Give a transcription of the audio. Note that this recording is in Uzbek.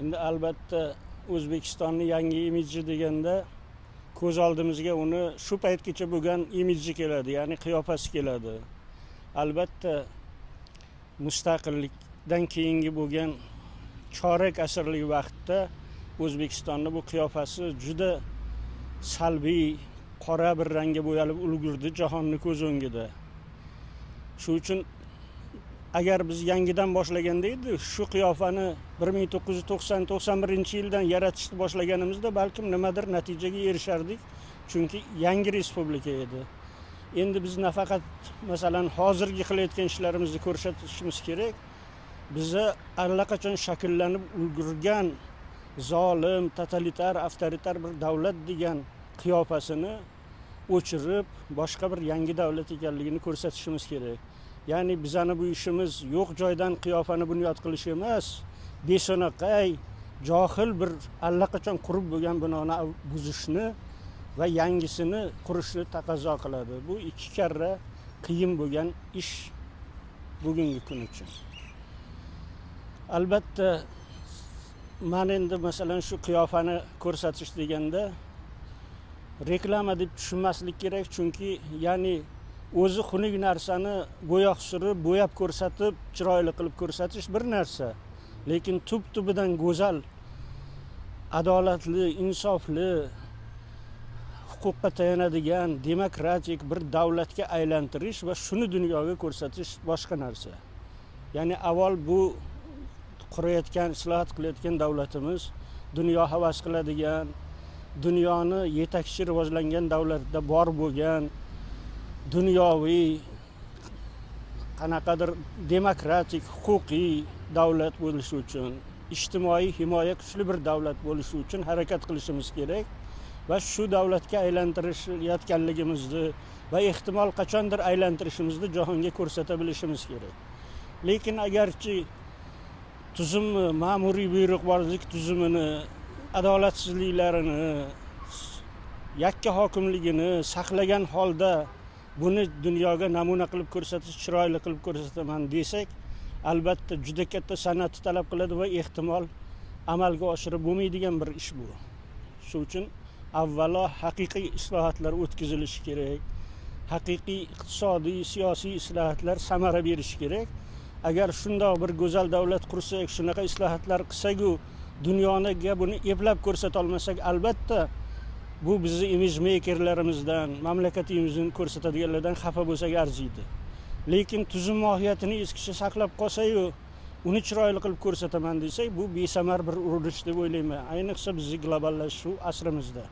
endi albatta o'zbekistonni yangi imiji deganda ko'z oldimizga uni shu paytgacha bo'lgan imiji keladi ya'ni qiyofasi keladi. Albatta mustaqillikdan keyingi bo'lgan chorak asrlik vaqtda o'zbekistonni bu qiyofasi juda salbiy qora bir rangga bo'yalib ulgurdi jahonni ko'z o'ngida. Shu uchun agar biz yangidan boshlaganda edi shu qiyofani bir ming to'qqiz yuz to'qson to'qson birinchi yildan yaratishni boshlaganimizda balkim nimadir natijaga erishardik chunki yangi respublika edi. Endi biz nafaqat masalan hozirgi qilayotgan ishlarimizni ko'rsatishimiz kerak. Biza allaqachon shakllanib ulgurgan zolim totalitar avtoritar bir davlat degan qiyofasini o'chirib boshqa bir yangi davlat ekanligini ko'rsatishimiz kerak. Ya'ni bizani bu ishimiz yo'q joydan qiyofani bunyod qilish emas. Besonaqay johil bir allaqachon qurib bo'lgan binoni buzishni va yangisini qurishni taqozo qiladi. Bu ikki karra qiyin bo'lgan ish bugungi kun uchun. Albatta man endi masalan shu qiyofani ko'rsatish deganda reklama deb tushunmaslik kerak chunki ya'ni o'zi xunuk narsani bo'yoq surib bo'yab ko'rsatib chiroyli qilib ko'rsatish bir narsa. Lekin tub tubidan go'zal adolatli insofli huquqqa tayanadigan demokratik bir davlatga aylantirish va shuni dunyoga ko'rsatish boshqa narsa. Ya'ni avval bu qurayotgan islohot qilayotgan davlatimiz dunyo havas qiladigan dunyoni yetakchi rivojlangan davlatda bor bo'lgan dunyoviy qanaqadir demokratik huquqiy davlat bo'lishi uchun ijtimoiy himoya kuchli bir davlat bo'lishi uchun harakat qilishimiz kerak va shu davlatga aylantirishayotganligimizni va ehtimol qachondir aylantirishimizni jahonga ko'rsata bilishimiz kerak. Lekin agarchi tuzumni ma'muriy buyruqbozlik tuzumini adolatsizliklarini yakka hokimligini saqlagan holda buni dunyoga namuna qilib ko'rsatish chiroyli qilib ko'rsataman desak albatta juda katta san'atni talab qiladi va ehtimol amalga oshirib bo'lmaydigan bir ish bu. Shuning uchun avvalo haqiqiy islohotlar o'tkazilishi kerak haqiqiy iqtisodiy siyosiy islohotlar samara berishi kerak. Agar shundoq bir go'zal davlat qursak shunaqa islohotlar qilsaku dunyoga buni eplab ko'rsatolmasak albatta bu bizni imij meykerlarimizdan mamlakatimizni ko'rsatadiganlardan xafa bo'lsak arziydi. Lekin tuzum mohiyatini eskicha saqlab qolsayu uni chiroyli qilib ko'rsataman desak bu besamar bir urinish deb o'ylayman. Ayniqsa bizni globallashuv asrimizda.